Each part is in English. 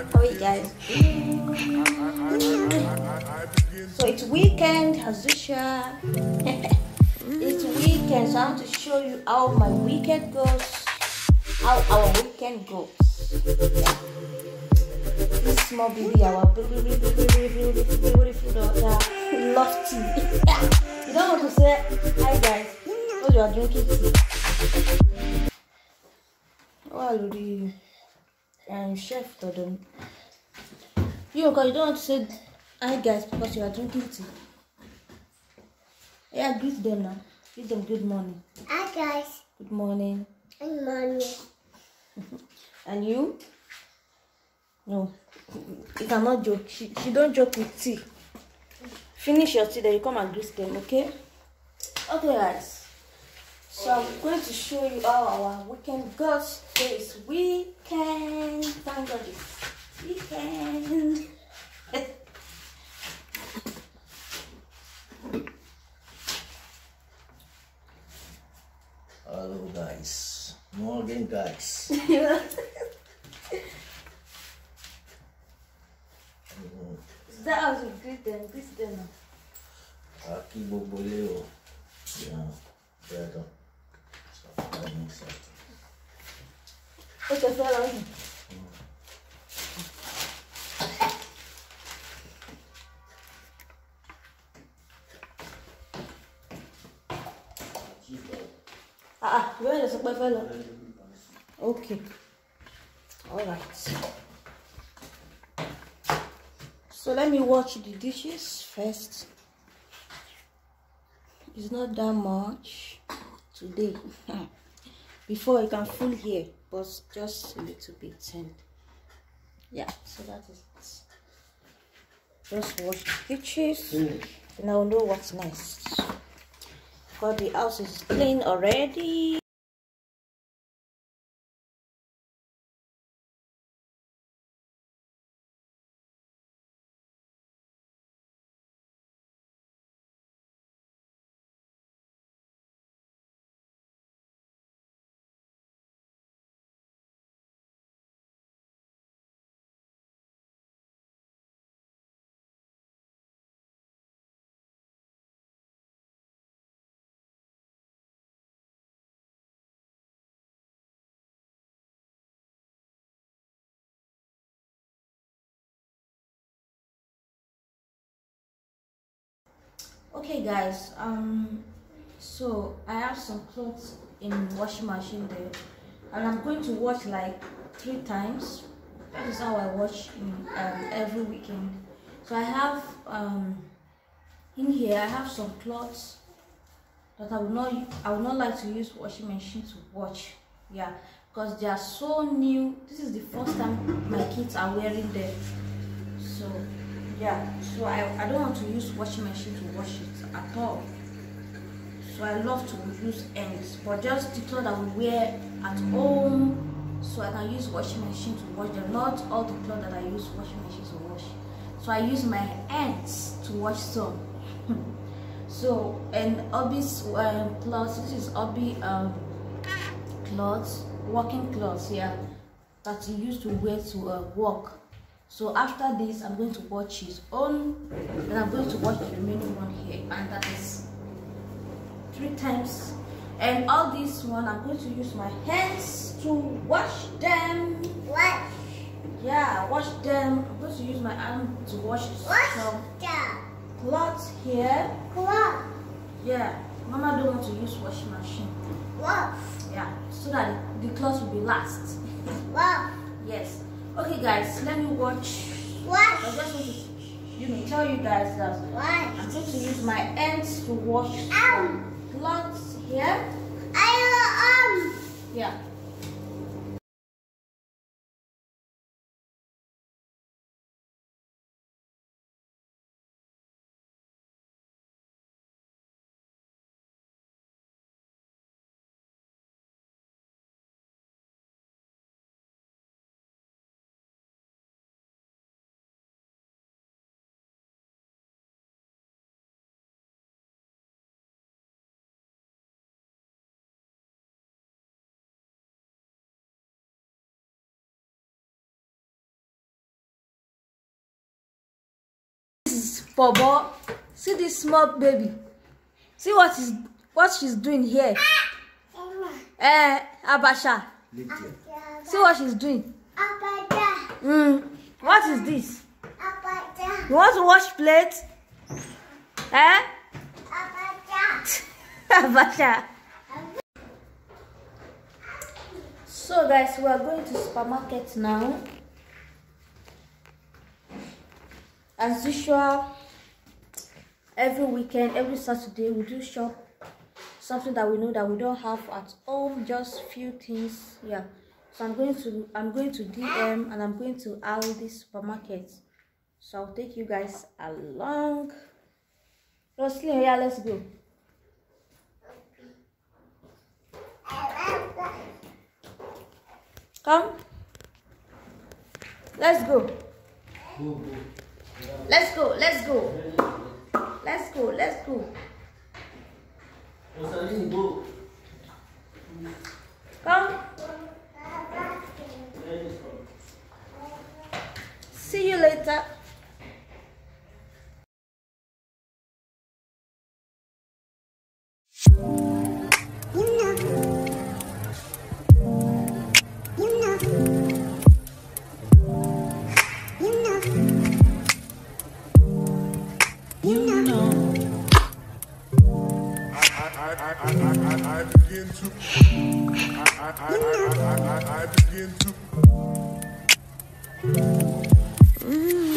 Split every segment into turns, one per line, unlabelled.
How are you guys? So it's weekend usual. it's weekend, so I want to show you how my weekend goes. How our weekend goes. This small baby, our baby, baby, baby, beautiful, daughter, tea. you don't want to say hi guys. Oh, you are drinking tea. Oh, lórí um, chef mi. You because you don't want to say hi guys because you are drinking tea. Yeah, greet them now. Greet them good morning.
Hi guys,
Good morning.
I'm Mommy.
And you? No. You cannot joke. She, she don't joke with tea. Finish your tea, then you come and greet them, okay? Okay, guys. So I'm going to show you how our weekend goes. Today is weekend. Thank God it's weekend.
Hello guys. Morning guys.
Is that how you greet them? Greet them now.
Aki gbogbo lé o. Yeah. Bẹ́ẹ̀ tán.
Okay. Alright. So let me wash the dishes first. It's not that much today. Before you can full here, but just a little bit. And yeah, so that is it. Just wash the dishes. Then I'll know what's next. Because the house is clean already. Okay, guys. Um, so I have some clothes in washing machine there, and I'm going to wash like three times. That is how I wash in, um, every weekend. So I have um, in here I have some clothes that I will not I would not like to use washing machine to wash. Yeah, because they are so new. This is the first time my kids are wearing them. So yeah, so I, I don't want to use washing machine to wash it at all. So I love to use ends, but just the clothes that we wear at home, so I can use washing machine to wash them. Not all the clothes that I use washing machine to wash. So I use my ends to wash some. so and Obi's um, clothes. This is Obi um, clothes, working clothes. Yeah, that he used to wear to uh, work. So after this, I'm going to watch his own, and I'm going to watch the remaining one here, and that is three times. And all this one, I'm going to use my hands to wash them.
What?
Yeah, wash them. I'm going to use my arm to wash
What?
some
The
cloths here.
clock.
Yeah, Mama don't want to use washing machine.
What?
Yeah, so that the clothes will be last.
What?
yes. Okay, guys, let me watch.
What?
I just want to, you know, tell you guys that
What?
I'm going to use my hands to wash
Ow.
some cloths here.
I um.
Yeah. For boy. See this small baby. See what is what she's doing here. Eh, Abasha.
Lift here.
See what she's doing. Mm. What is this? You want to wash plates? Eh? Abasha. So guys, we are going to supermarket now. As usual, every weekend, every Saturday, we do shop something that we know that we don't have at home, just few things. Yeah. So I'm going to I'm going to DM and I'm going to Aldi supermarket. So I'll take you guys along. Roslyn, yeah, let's go. Come. Let's go. Let's go. Let's go. Go. Let's go.
Rosaline, go.
Come. See you later.
I, I, I, I, I, I, begin to. to.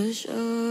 for sure.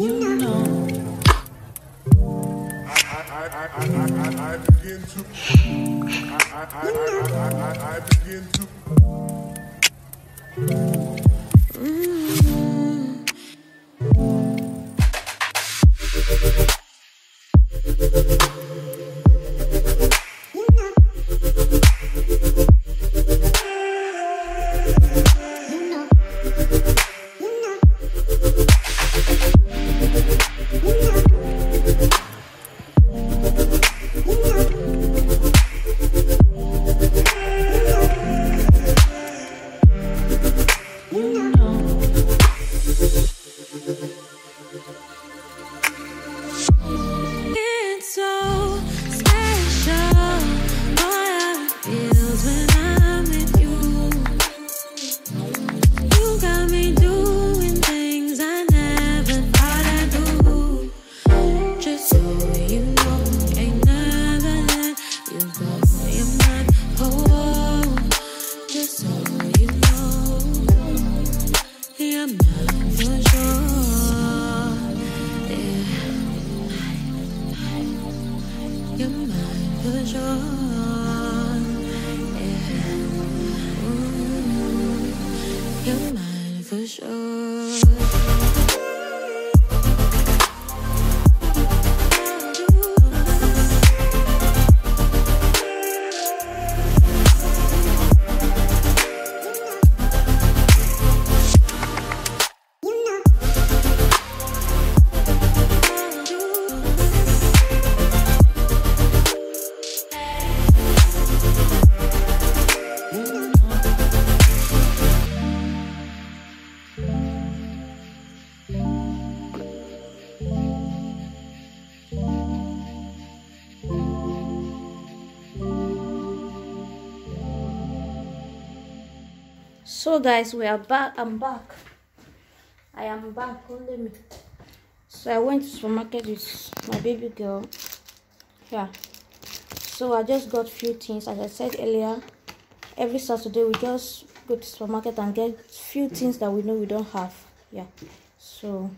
I, I, I, I, I, I begin to. I, I, I, I, I, I, begin to.
It's for sure.
So guys, we are back. I'm back. I am back. Only me. So I went to supermarket with my baby girl. Yeah. So I just got few things. As I said earlier, every Saturday we just go to supermarket and get few things that we know we don't have. Yeah. So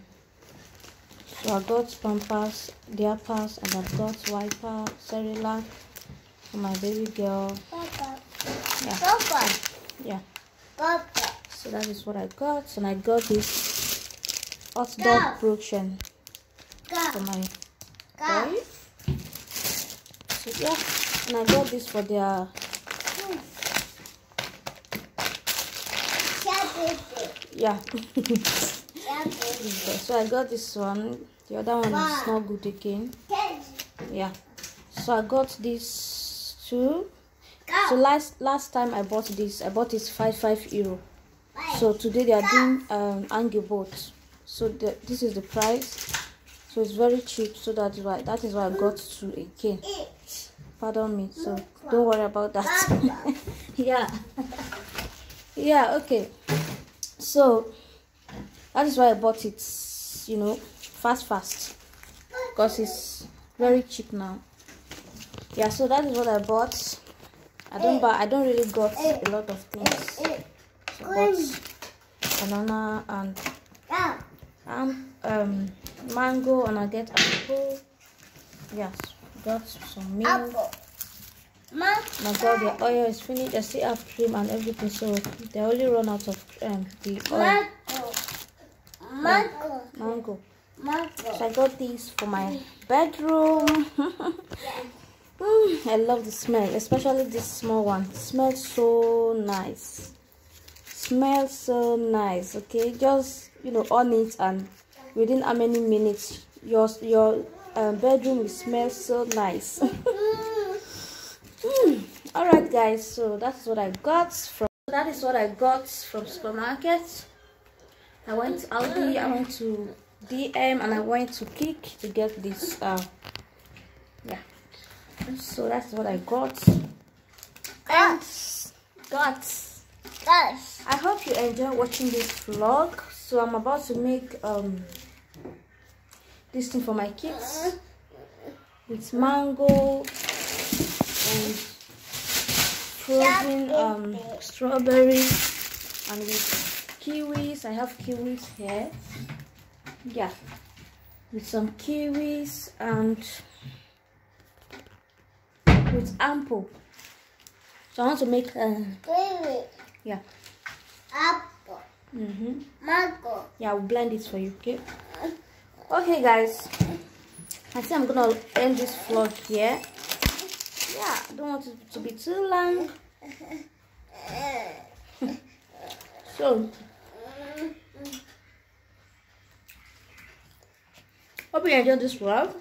so I got pampers, diapers, and I've got wiper, Cerelac for my baby girl.
Papa.
Yeah.
Papa.
Yeah.
Papa.
So that is what I got, and I got this hot dog Brötchen for my boy. So yeah, and I got this for their yeah. so I got this one. The other one is not good again. Yeah. So I got this too. So last last time I bought this, I bought this five five euro. So today they are doing um Angebot. So the, this is the price. So it's very cheap. So that's why that is why I got to again. Pardon me. So don't worry about that. yeah. yeah. Okay. So that is why I bought it. You know, fast fast because it's very cheap now. Yeah. So that is what I bought. I don't buy. I don't really got a lot of things. So I bought banana and um, um mango and I get apple. Yes, got some milk. My God, the oil is finished. I still have cream and everything, so they only run out of um the oil. Mango. So I got these for my bedroom. Mm, I love the smell, especially this small one. It smells so nice. Smells so nice. Okay, just you know on it and within how many minutes your your um, bedroom will smell so nice. Mm, all right, guys. So that's what I got from. That is what I got from supermarket. I went to Aldi. I went to DM and I went to KiK to get this. Uh. So that's what I got. And got. I hope you enjoy watching this vlog. So I'm about to make um this thing for my kids with mango and frozen um strawberry and with kiwis. I have kiwis here. Yeah, with some kiwis and with ample. So I want to make uh, yeah. Apple. Mm-hmm.
Mango.
Yeah, I'll blend it for you, okay? Okay, guys. I think I'm gonna end this vlog here. Yeah, I don't want it to be too long. so, hope you enjoyed this vlog.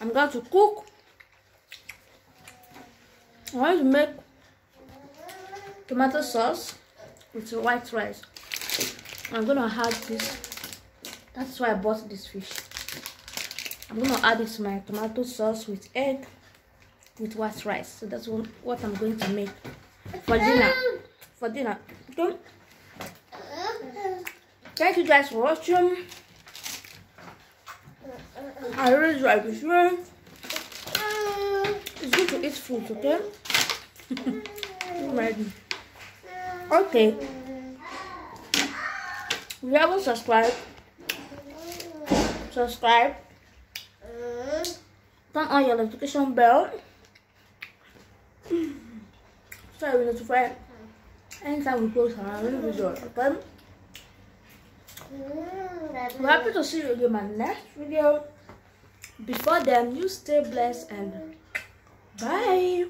I'm going to cook. I want to make tomato sauce with white rice. I'm gonna add this. That's why I bought this fish. I'm gonna add it to my tomato sauce with egg with white rice. So that's what, I'm going to make for dinner. For dinner. Okay. Thank you guys for watching. I really like this one. It's good to eat food, okay? Ready. Okay. If you haven't subscribed, subscribe. Turn on your notification bell. So you'll be notified anytime we post new video. Okay? We're happy to see you in my next video. Before then, you stay blessed and bye.